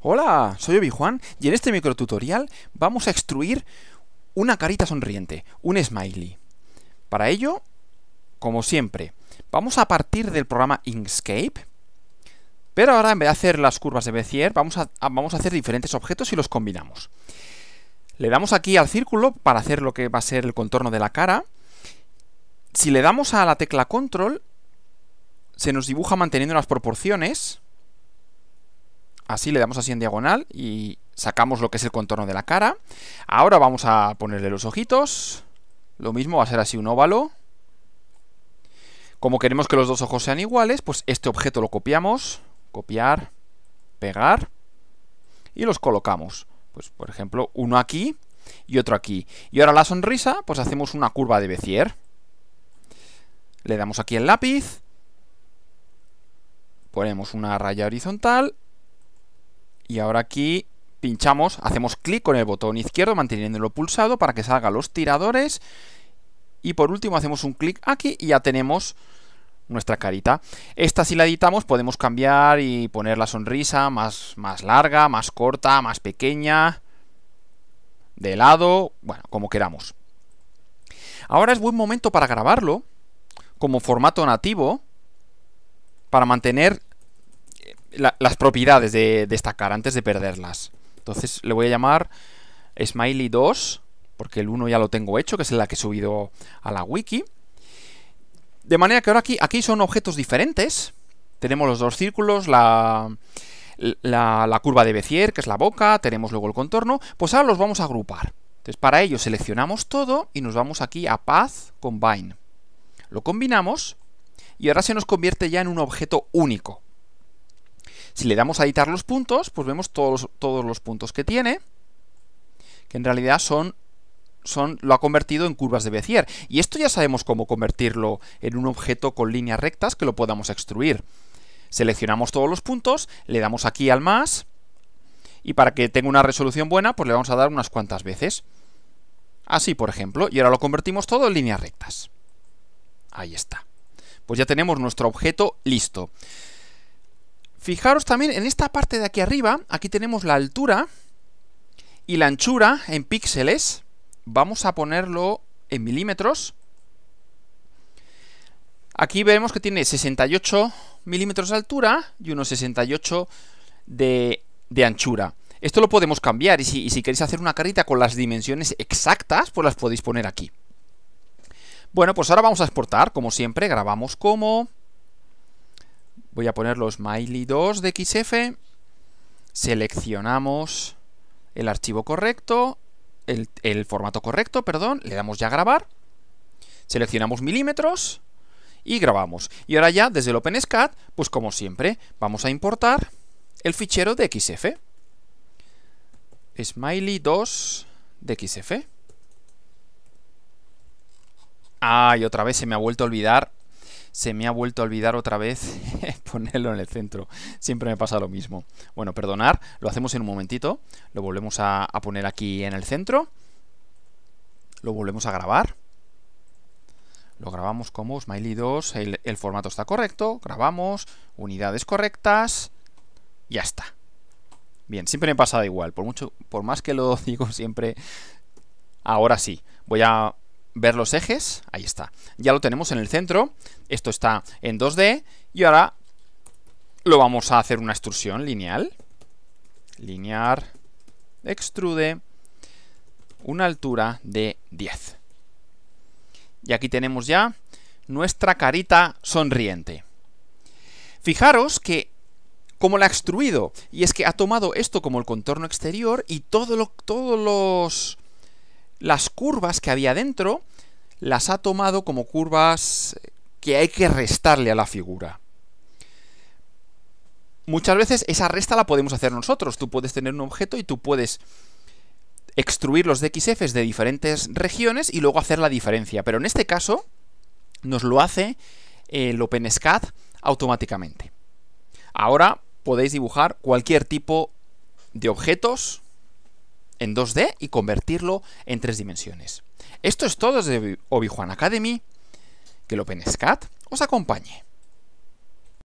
Hola, soy Obi-Juan y en este microtutorial vamos a extruir una carita sonriente, un smiley. Para ello, como siempre, vamos a partir del programa Inkscape, pero ahora en vez de hacer las curvas de Bezier, vamos a, vamos a hacer diferentes objetos y los combinamos. Le damos aquí al círculo para hacer lo que va a ser el contorno de la cara. Si le damos a la tecla Control, se nos dibuja manteniendo las proporciones, Así le damos así en diagonal y sacamos lo que es el contorno de la cara. Ahora vamos a ponerle los ojitos. Lo mismo va a ser así un óvalo. Como queremos que los dos ojos sean iguales, pues este objeto lo copiamos. Copiar, pegar. Y los colocamos. Pues por ejemplo, uno aquí y otro aquí. Y ahora la sonrisa, pues hacemos una curva de Bezier. Le damos aquí el lápiz. Ponemos una raya horizontal y ahora aquí pinchamos, hacemos clic con el botón izquierdo manteniéndolo pulsado para que salgan los tiradores. Y por último hacemos un clic aquí y ya tenemos nuestra carita. Esta si la editamos podemos cambiar y poner la sonrisa más, más larga, más corta, más pequeña, de lado, bueno, como queramos. Ahora es buen momento para grabarlo como formato nativo para mantener las propiedades de, esta cara antes de perderlas. Entonces le voy a llamar Smiley 2, porque el 1 ya lo tengo hecho, que es la que he subido a la wiki. De manera que ahora aquí, aquí son objetos diferentes. Tenemos los dos círculos, la, la, la, curva de Bezier, que es la boca, tenemos luego el contorno. Pues ahora los vamos a agrupar. Entonces para ello seleccionamos todo y nos vamos aquí a Path Combine. Lo combinamos y ahora se nos convierte ya en un objeto único. Si le damos a editar los puntos, pues vemos todos los, todos los puntos que tiene, que en realidad son, son, lo ha convertido en curvas de Bezier. Y esto ya sabemos cómo convertirlo en un objeto con líneas rectas que lo podamos extruir. Seleccionamos todos los puntos, le damos aquí al más, y para que tenga una resolución buena, pues le vamos a dar unas cuantas veces. Así, por ejemplo, y ahora lo convertimos todo en líneas rectas. Ahí está. Pues ya tenemos nuestro objeto listo. Fijaros también en esta parte de aquí arriba, aquí tenemos la altura y la anchura en píxeles. Vamos a ponerlo en milímetros. Aquí vemos que tiene 68 milímetros de altura y unos 68 de, de anchura. Esto lo podemos cambiar y si, queréis hacer una carita con las dimensiones exactas, pues las podéis poner aquí. Bueno, pues ahora vamos a exportar, como siempre, grabamos como, Voy a poner los smiley 2 de. Seleccionamos el archivo correcto, el, el formato correcto, perdón. Le damos ya a grabar. Seleccionamos milímetros y grabamos. Y ahora ya, desde el OpenSCAD, pues como siempre, vamos a importar el fichero de XF. Smiley 2 de XF. Ah, y otra vez se me ha vuelto a olvidar se me ha vuelto a olvidar otra vez ponerlo en el centro. Siempre me pasa lo mismo. Bueno, perdonar, lo hacemos en un momentito. Lo volvemos a, poner aquí en el centro. Lo volvemos a grabar. Lo grabamos como Smiley 2, el, el formato está correcto, grabamos, unidades correctas, ya está. Bien, siempre me pasa igual, por mucho, por más que lo digo siempre, ahora sí. Voy a ver los ejes, ahí está. Ya lo tenemos en el centro, esto está en 2D y ahora lo vamos a hacer una extrusión lineal. Linear, extrude, una altura de 10. Y aquí tenemos ya nuestra carita sonriente. Fijaros que como la ha extruido, y es que ha tomado esto como el contorno exterior y todo lo, todos los las curvas que había dentro las ha tomado como curvas que hay que restarle a la figura. Muchas veces esa resta la podemos hacer nosotros. Tú puedes tener un objeto y tú puedes extruir los DXFs de diferentes regiones y luego hacer la diferencia. Pero en este caso nos lo hace el OpenSCAD automáticamente. Ahora podéis dibujar cualquier tipo de objetos en 2D y convertirlo en tres dimensiones. Esto es todo desde Obi-Wan Academy. Que el OpenSCAD os acompañe.